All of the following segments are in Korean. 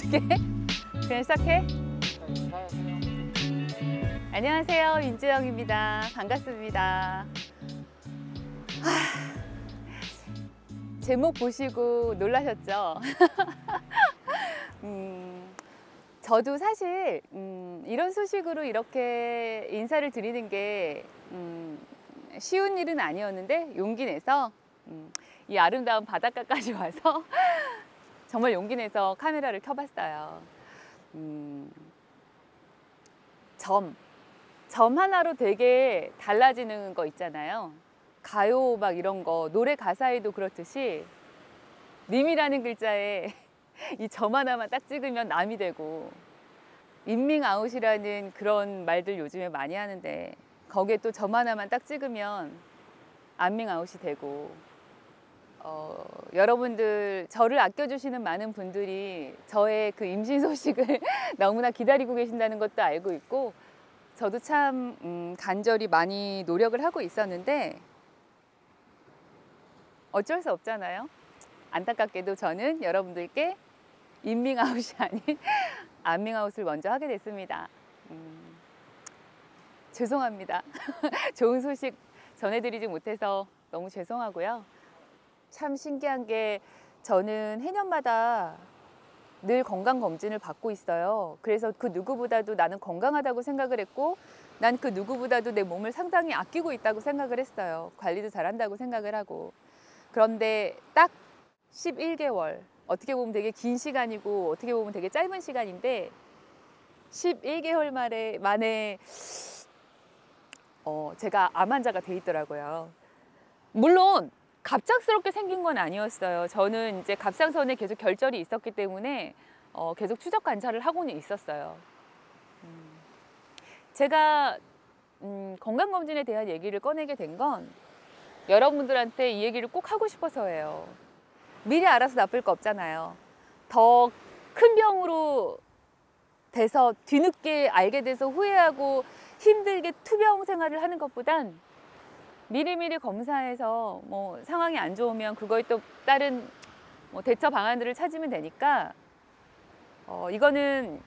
어떻게? 그냥 시작해? 안녕하세요. 민주영입니다. 반갑습니다. 하, 제목 보시고 놀라셨죠? 음, 저도 사실 음, 이런 소식으로 이렇게 인사를 드리는 게 음, 쉬운 일은 아니었는데 용기 내서 음, 이 아름다운 바닷가까지 와서 정말 용기 내서 카메라를 켜봤어요. 음, 점. 점 하나로 되게 달라지는 거 있잖아요. 가요 막 이런 거, 노래 가사에도 그렇듯이 님이라는 글자에 이 점 하나만 딱 찍으면 남이 되고 인밍 아웃이라는 그런 말들 요즘에 많이 하는데 거기에 또 점 하나만 딱 찍으면 안밍 아웃이 되고 어, 여러분들 저를 아껴주시는 많은 분들이 저의 그 임신 소식을 너무나 기다리고 계신다는 것도 알고 있고 저도 참 음, 간절히 많이 노력을 하고 있었는데 어쩔 수 없잖아요. 안타깝게도 저는 여러분들께 인밍아웃이 아닌 안밍아웃을 먼저 하게 됐습니다. 음, 죄송합니다. 좋은 소식 전해드리지 못해서 너무 죄송하고요. 참 신기한 게 저는 해년마다 늘 건강 검진을 받고 있어요. 그래서 그 누구보다도 나는 건강하다고 생각을 했고 난 그 누구보다도 내 몸을 상당히 아끼고 있다고 생각을 했어요. 관리도 잘한다고 생각을 하고. 그런데 딱 11개월 어떻게 보면 되게 긴 시간이고 어떻게 보면 되게 짧은 시간인데 11개월 만에 만에 어, 제가 암 환자가 돼 있더라고요. 물론 갑작스럽게 생긴 건 아니었어요. 저는 이제 갑상선에 계속 결절이 있었기 때문에 어, 계속 추적 관찰을 하고는 있었어요. 음, 제가 음, 건강검진에 대한 얘기를 꺼내게 된 건 여러분들한테 이 얘기를 꼭 하고 싶어서예요. 미리 알아서 나쁠 거 없잖아요. 더 큰 병으로 돼서 뒤늦게 알게 돼서 후회하고 힘들게 투병 생활을 하는 것보단 미리미리 검사해서 뭐 상황이 안 좋으면 그거에 또 다른 뭐 대처 방안들을 찾으면 되니까 어, 이거는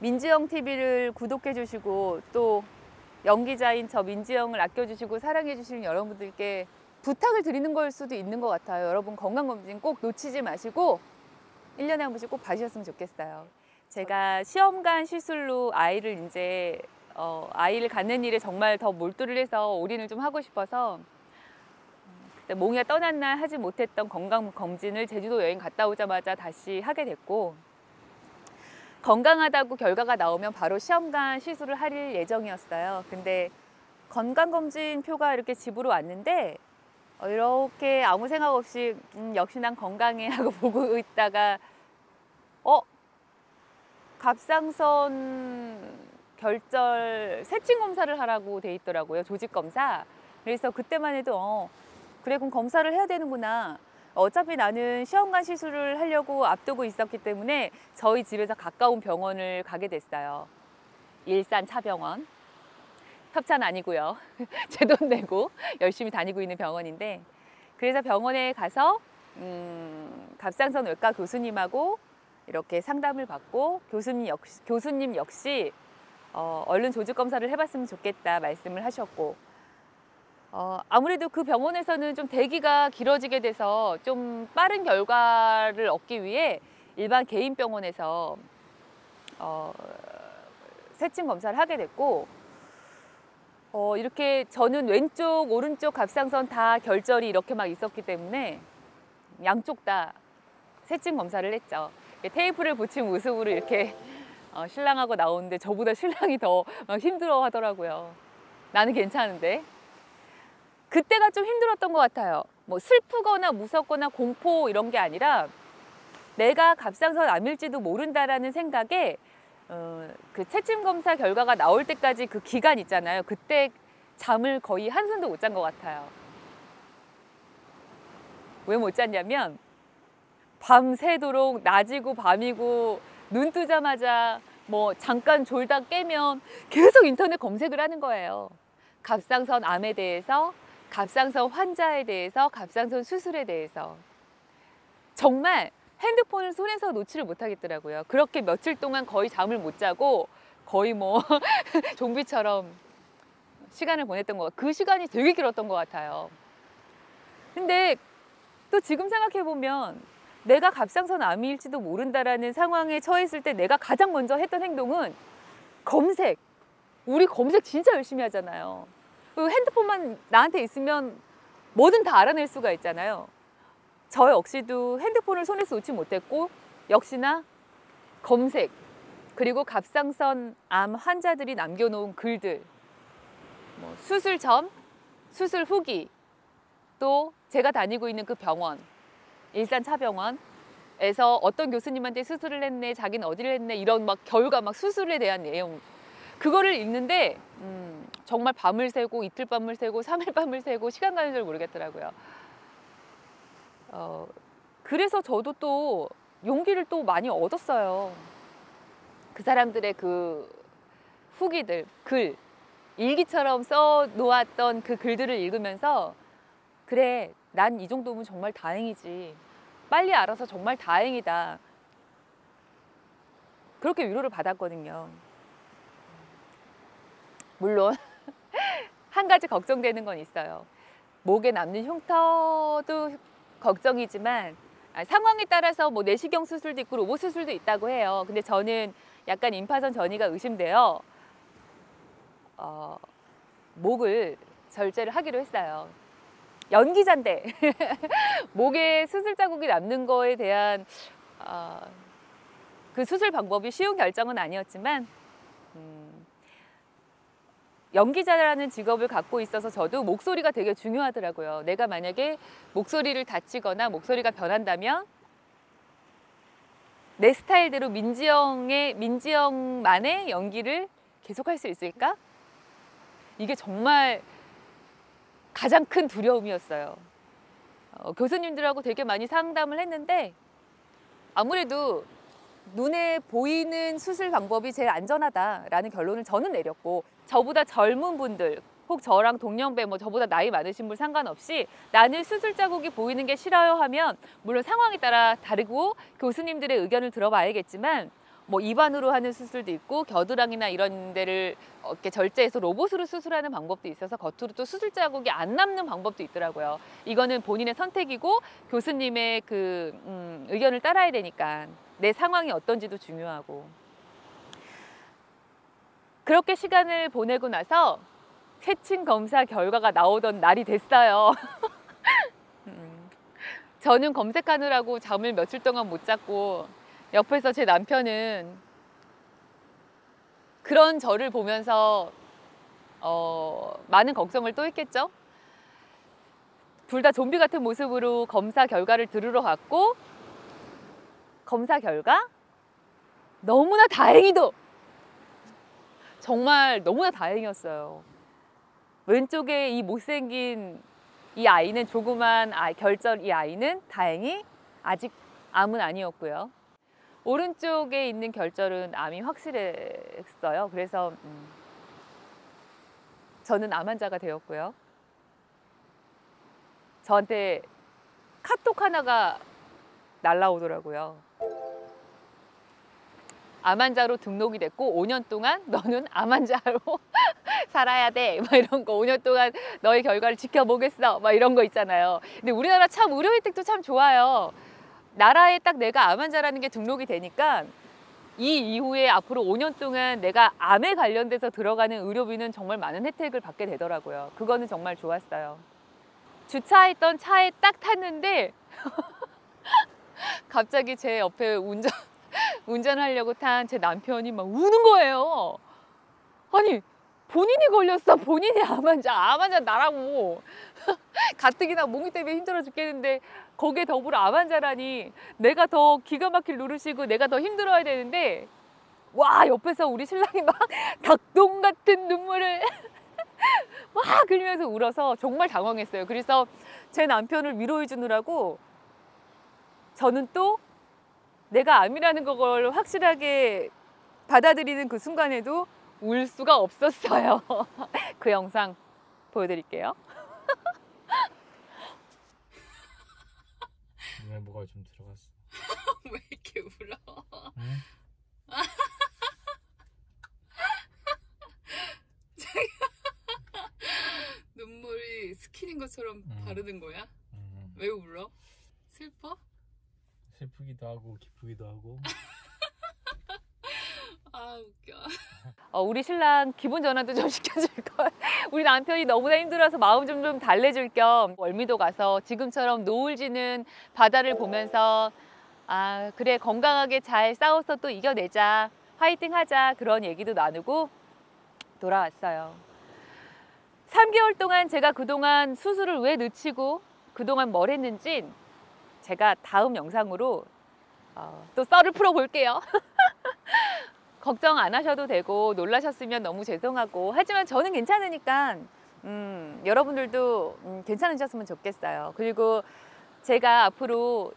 민지영 TV를 구독해 주시고 또 연기자인 저 민지영을 아껴주시고 사랑해 주시는 여러분들께 부탁을 드리는 걸 수도 있는 것 같아요. 여러분 건강검진 꼭 놓치지 마시고 1년에 한 번씩 꼭 봐주셨으면 좋겠어요. 제가 시험관 시술로 아이를 이제 어, 아이를 갖는 일에 정말 더 몰두를 해서 올인을 좀 하고 싶어서 그때 몽이가 떠난 날 하지 못했던 건강 검진을 제주도 여행 갔다 오자마자 다시 하게 됐고 건강하다고 결과가 나오면 바로 시험관 시술을 할 예정이었어요. 근데 건강검진 표가 이렇게 집으로 왔는데 어, 이렇게 아무 생각 없이 음, 역시 난 건강해 하고 보고 있다가 어 갑상선 결절 세칭 검사를 하라고 돼 있더라고요 조직 검사. 그래서 그때만 해도 어, 그래 그럼 검사를 해야 되는구나. 어차피 나는 시험관 시술을 하려고 앞두고 있었기 때문에 저희 집에서 가까운 병원을 가게 됐어요. 일산 차병원. 협찬 아니고요. 제 돈 내고 열심히 다니고 있는 병원인데 그래서 병원에 가서 음, 갑상선 외과 교수님하고 이렇게 상담을 받고 교수님 역시, 교수님 역시 어, 얼른 조직 검사를 해봤으면 좋겠다 말씀을 하셨고 어, 아무래도 그 병원에서는 좀 대기가 길어지게 돼서 좀 빠른 결과를 얻기 위해 일반 개인 병원에서 어, 세층 검사를 하게 됐고 어, 이렇게 저는 왼쪽 오른쪽 갑상선 다 결절이 이렇게 막 있었기 때문에 양쪽 다 세층 검사를 했죠. 테이프를 붙인 모습으로 이렇게 어, 신랑하고 나오는데 저보다 신랑이 더 힘들어 하더라고요. 나는 괜찮은데. 그때가 좀 힘들었던 것 같아요. 뭐 슬프거나 무섭거나 공포 이런 게 아니라 내가 갑상선 암일지도 모른다라는 생각에 어, 그 체침 검사 결과가 나올 때까지 그 기간 있잖아요. 그때 잠을 거의 한숨도 못 잔 것 같아요. 왜 못 잤냐면 밤새도록 낮이고 밤이고 눈 뜨자마자 뭐 잠깐 졸다 깨면 계속 인터넷 검색을 하는 거예요. 갑상선 암에 대해서, 갑상선 환자에 대해서, 갑상선 수술에 대해서. 정말 핸드폰을 손에서 놓지를 못하겠더라고요. 그렇게 며칠 동안 거의 잠을 못 자고 거의 뭐 좀비처럼 시간을 보냈던 것 같아요. 그 시간이 되게 길었던 것 같아요. 근데 또 지금 생각해 보면 내가 갑상선 암일지도 모른다라는 상황에 처했을 때 내가 가장 먼저 했던 행동은 검색. 우리 검색 진짜 열심히 하잖아요. 그 핸드폰만 나한테 있으면 뭐든 다 알아낼 수가 있잖아요. 저 역시도 핸드폰을 손에서 놓지 못했고 역시나 검색 그리고 갑상선 암 환자들이 남겨놓은 글들 뭐 수술 전, 수술 후기 또 제가 다니고 있는 그 병원 일산 차병원에서 어떤 교수님한테 수술을 했네 자기는 어디를 했네 이런 막 결과 막 수술에 대한 내용 그거를 읽는데 음, 정말 밤을 새고 이틀 밤을 새고 삼일 밤을 새고 시간 가는 줄 모르겠더라고요. 어, 그래서 저도 또 용기를 또 많이 얻었어요. 그 사람들의 그 후기들, 글, 일기처럼 써 놓았던 그 글들을 읽으면서 그래, 난 이 정도면 정말 다행이지. 빨리 알아서 정말 다행이다. 그렇게 위로를 받았거든요. 물론 한 가지 걱정되는 건 있어요. 목에 남는 흉터도 걱정이지만 아, 상황에 따라서 뭐 내시경 수술도 있고 로봇 수술도 있다고 해요. 근데 저는 약간 임파선 전이가 의심돼요. 어, 목을 절제를 하기로 했어요. 연기자인데 목에 수술 자국이 남는 거에 대한 어, 그 수술 방법이 쉬운 결정은 아니었지만 음, 연기자라는 직업을 갖고 있어서 저도 목소리가 되게 중요하더라고요. 내가 만약에 목소리를 다치거나 목소리가 변한다면 내 스타일대로 민지영의 민지영만의 연기를 계속할 수 있을까? 이게 정말 가장 큰 두려움이었어요. 어, 교수님들하고 되게 많이 상담을 했는데 아무래도 눈에 보이는 수술 방법이 제일 안전하다라는 결론을 저는 내렸고 저보다 젊은 분들 혹 저랑 동년배 뭐 저보다 나이 많으신 분 상관없이 나는 수술 자국이 보이는 게 싫어요 하면 물론 상황에 따라 다르고 교수님들의 의견을 들어봐야겠지만 뭐 입안으로 하는 수술도 있고 겨드랑이나 이런 데를 이렇게 절제해서 로봇으로 수술하는 방법도 있어서 겉으로 또 수술 자국이 안 남는 방법도 있더라고요. 이거는 본인의 선택이고 교수님의 그 음, 의견을 따라야 되니까 내 상황이 어떤지도 중요하고 그렇게 시간을 보내고 나서 세친 검사 결과가 나오던 날이 됐어요. 음, 저는 검색하느라고 잠을 며칠 동안 못 잤고 옆에서 제 남편은 그런 저를 보면서 어, 많은 걱정을 또 했겠죠. 둘 다 좀비 같은 모습으로 검사 결과를 들으러 갔고 검사 결과 너무나 다행히도 정말 너무나 다행이었어요. 왼쪽에 이 못생긴 이 아이는 조그만 아, 결절 이 아이는 다행히 아직 암은 아니었고요. 오른쪽에 있는 결절은 암이 확실했어요. 그래서 음, 저는 암 환자가 되었고요. 저한테 카톡 하나가 날라오더라고요. 암 환자로 등록이 됐고 5년 동안 너는 암 환자로 살아야 돼. 막 이런 거 5년 동안 너의 결과를 지켜보겠어. 막 이런 거 있잖아요. 근데 우리나라 참 의료 혜택도 참 좋아요. 나라에 딱 내가 암 환자라는 게 등록이 되니까 이 이후에 앞으로 5년 동안 내가 암에 관련돼서 들어가는 의료비는 정말 많은 혜택을 받게 되더라고요. 그거는 정말 좋았어요. 주차했던 차에 딱 탔는데 갑자기 제 옆에 운전 운전하려고 탄 제 남편이 막 우는 거예요. 아니 본인이 걸렸어. 본인이 암 환자. 암 환자 나라고. 가뜩이나 몽이 때문에 힘들어 죽겠는데 거기에 더불어 암 환자라니 내가 더 기가 막힐 노릇이고 내가 더 힘들어야 되는데 와 옆에서 우리 신랑이 막 닭똥 같은 눈물을 막 흘리면서 울어서 정말 당황했어요. 그래서 제 남편을 위로해 주느라고 저는 또 내가 암이라는 걸 확실하게 받아들이는 그 순간에도 울 수가 없었어요. 그 영상 보여드릴게요. 왜 뭐가 좀 들어갔어? 왜 이렇게 울어? 응? 눈물이 스킨인 것처럼 음. 바르는 거야? 음, 왜 울어? 슬퍼? 슬프기도 하고 기쁘기도 하고 아 웃겨. 어, 우리 신랑 기분 전환도 좀 시켜줄 걸. 우리 남편이 너무나 힘들어서 마음 좀 좀 달래줄 겸 월미도 가서 지금처럼 노을 지는 바다를 보면서 아 그래 건강하게 잘 싸워서 또 이겨내자 화이팅 하자 그런 얘기도 나누고 돌아왔어요. 3개월 동안 제가 그동안 수술을 왜 늦추고 그동안 뭘 했는지 제가 다음 영상으로 어, 또 썰을 풀어볼게요. 걱정 안 하셔도 되고 놀라셨으면 너무 죄송하고 하지만 저는 괜찮으니까 음, 여러분들도 음, 괜찮으셨으면 좋겠어요. 그리고 제가 앞으로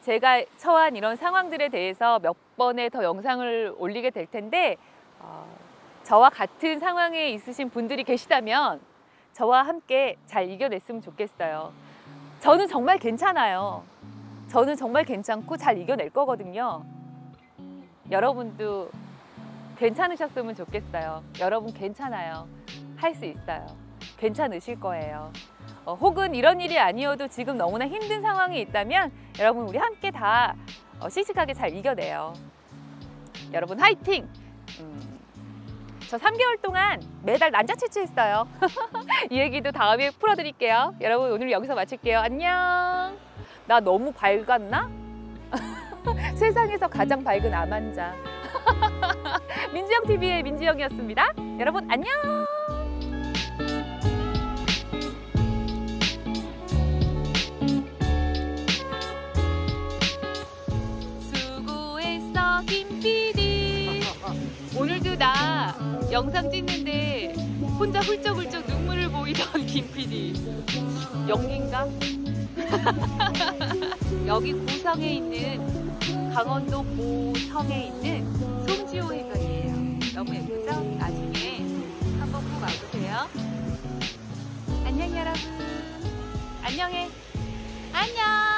제가 처한 이런 상황들에 대해서 몇 번의 더 영상을 올리게 될 텐데 어, 저와 같은 상황에 있으신 분들이 계시다면 저와 함께 잘 이겨냈으면 좋겠어요. 저는 정말 괜찮아요. 저는 정말 괜찮고 잘 이겨낼 거거든요. 여러분도 괜찮으셨으면 좋겠어요. 여러분 괜찮아요. 할 수 있어요. 괜찮으실 거예요. 어, 혹은 이런 일이 아니어도 지금 너무나 힘든 상황이 있다면 여러분 우리 함께 다 어, 씩씩하게 잘 이겨내요. 여러분 화이팅! 음, 저 3개월 동안 매달 난자치치했어요. 이 얘기도 다음에 풀어드릴게요. 여러분 오늘 여기서 마칠게요. 안녕. 나 너무 밝았나? 세상에서 가장 밝은 암환자. 민지영 TV의 민지영이었습니다. 여러분 안녕. PD. 오늘도 나 영상 찍는데 혼자 훌쩍훌쩍 눈물을 보이던 김 PD. 연기인가? 여기 고성에 있는 강원도 고성에 있는 송지호 해변이에요. 너무 예쁘죠? 나중에 한번 꼭 와보세요. 안녕 여러분. 안녕해. 안녕.